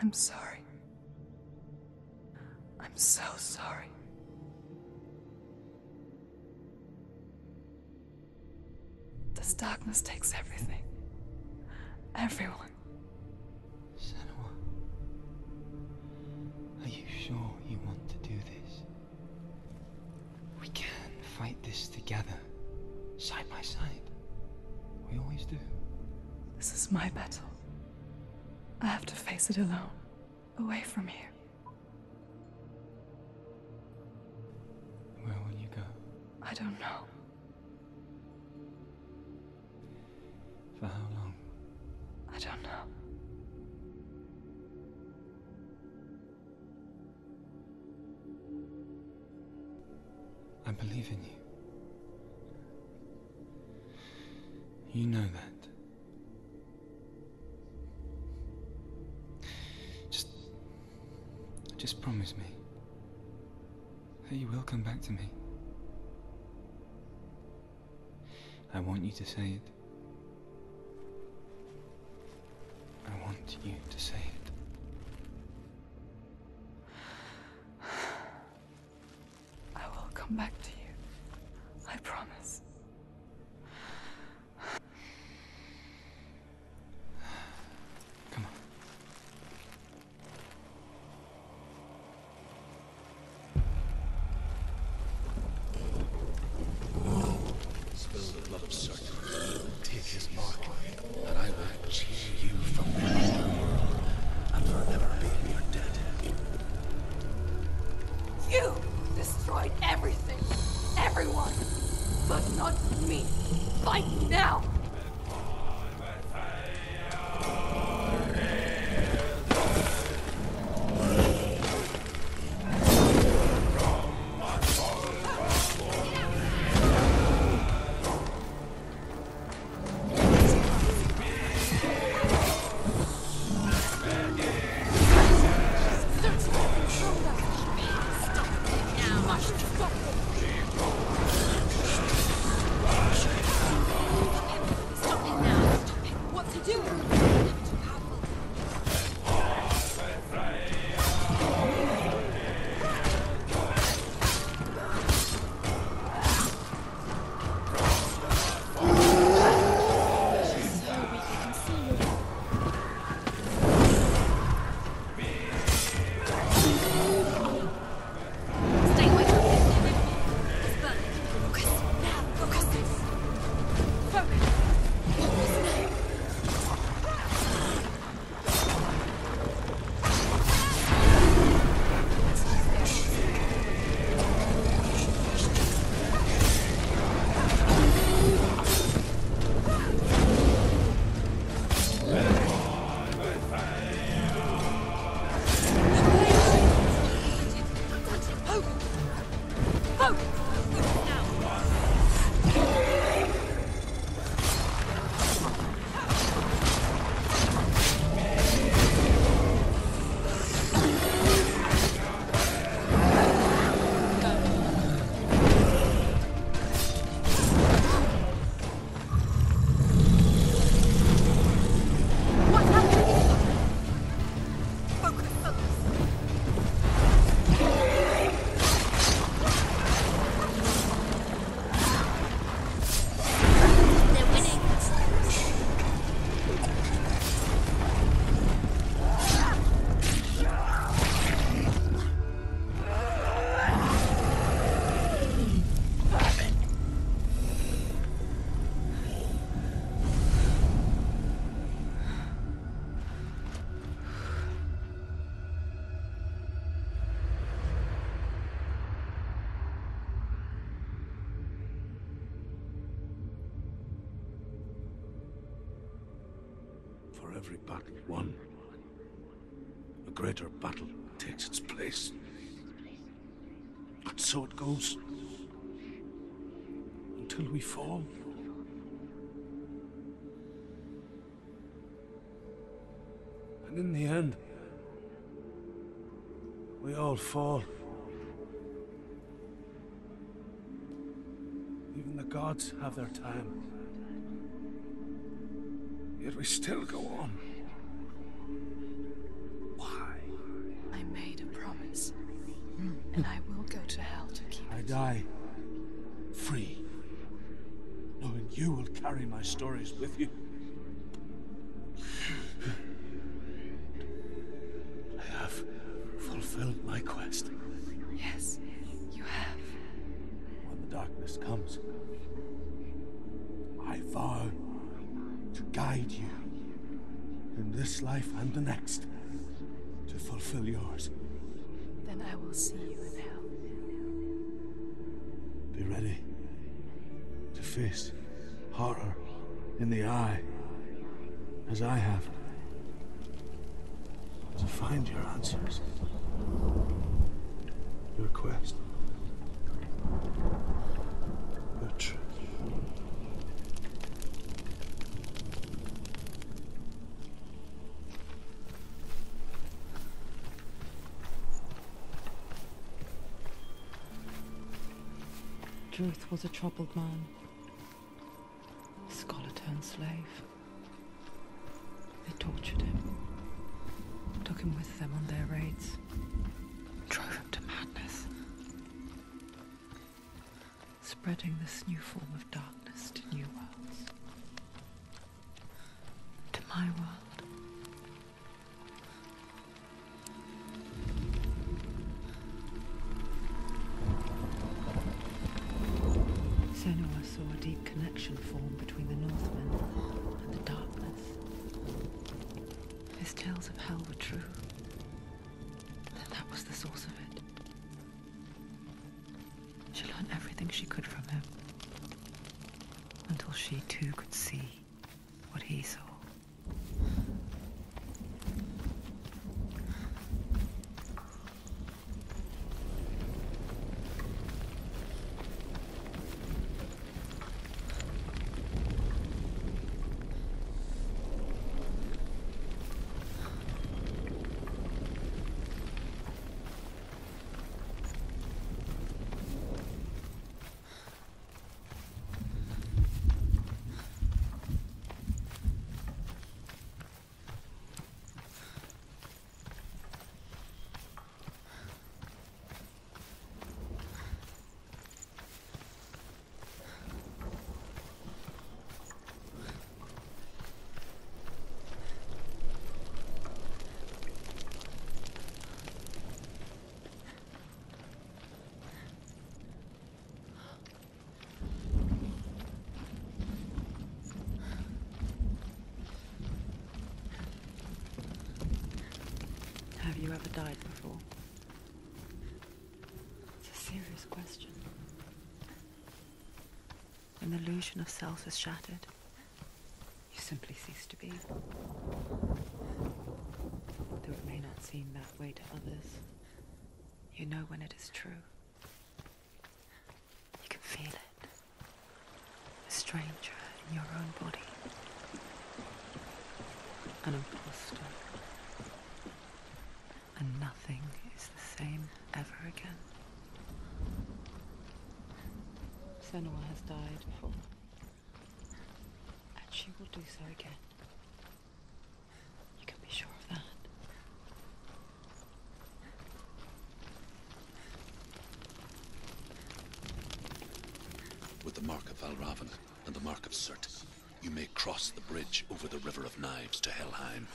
I'm sorry. I'm so sorry. This darkness takes everything. Everyone. Senua, are you sure you want to do this? We can fight this together, side by side. We always do. This is my battle. I have to face it alone, away from here. Where will you go? I don't know. For how long? I don't know. I believe in you. You know that. Just promise me that you will come back to me. I want you to say it. I want you to say it. I will come back every battle won, a greater battle takes its place. And so it goes. Until we fall. And in the end, we all fall. Even the gods have their time. Yet we still go on. Why? I made a promise. And I will go to hell to keep I it. die free, knowing you will carry my stories with you. In this life and the next to fulfill yours. Then I will see you in hell. Be ready to face horror in the eye, as I have. To find your answers. Your quest. Druth was a troubled man. A scholar turned slave. They tortured him, took him with them on their raids, drove him to madness, spreading this new form of darkness to new worlds. Hell were true. Then that was the source of it. She learned everything she could from him. Until she too could see what he saw. Have you ever died before? It's a serious question. When the illusion of self is shattered, you simply cease to be. Though it may not seem that way to others, you know when it is true. You can feel it. A stranger in your own body. An imposter and nothing is the same ever again. Senua has died before, and she will do so again. You can be sure of that. With the mark of Valravn and the mark of Surt, you may cross the bridge over the River of Knives to Helheim.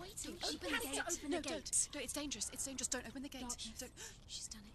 Waiting. She Open the gate. to open no, the gate. don't. No, it's dangerous. It's dangerous. Don't open the gate. Darkness. Don't. She's done it.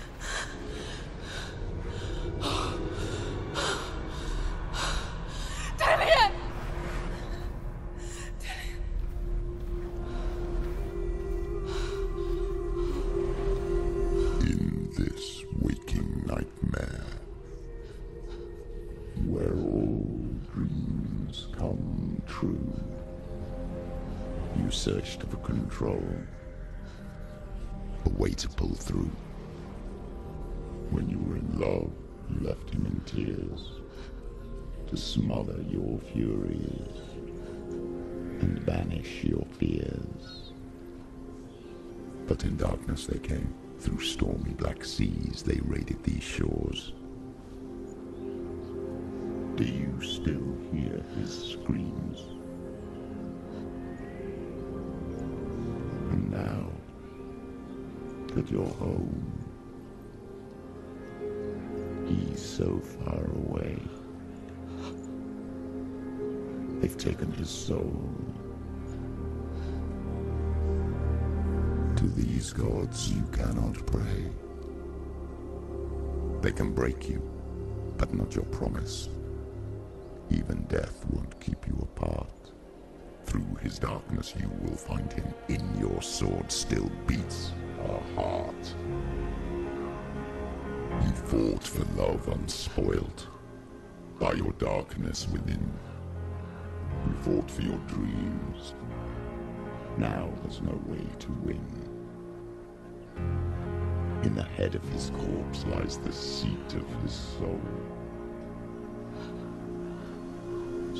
Dreams come true, you searched for control, a way to pull through. When you were in love, you left him in tears to smother your furies and banish your fears. But in darkness they came. Through stormy black seas they raided these shores. Do you still hear his screams? And now that you're home, he's so far away. They've taken his soul. To these gods you cannot pray. They can break you, but not your promise. Even death won't keep you apart. Through his darkness you will find him. In your sword still beats a heart. You fought for love unspoilt by your darkness within. You fought for your dreams. Now there's no way to win. In the head of his corpse lies the seat of his soul.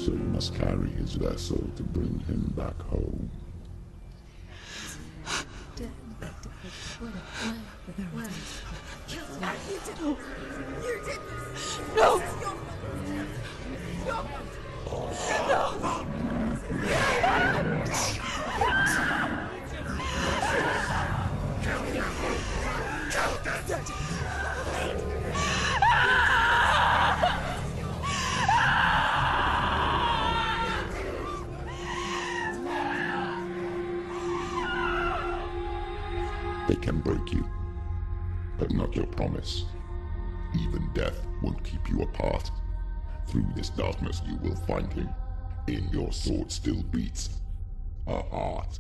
So you must carry his vessel to bring him back home. Can break you, but not your promise. Even death won't keep you apart. Through this darkness you will find him. In your sword still beats a heart.